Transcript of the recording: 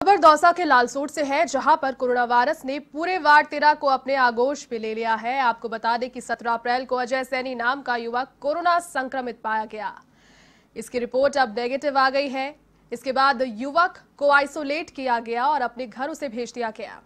खबर दौसा के लालसोट से है, जहाँ पर कोरोना वायरस ने पूरे वार्ड तेरह को अपने आगोश में ले लिया है। आपको बता दें कि 17 अप्रैल को अजय सैनी नाम का युवक कोरोना संक्रमित पाया गया। इसकी रिपोर्ट अब नेगेटिव आ गई है। इसके बाद युवक को आइसोलेट किया गया और अपने घर उसे भेज दिया गया।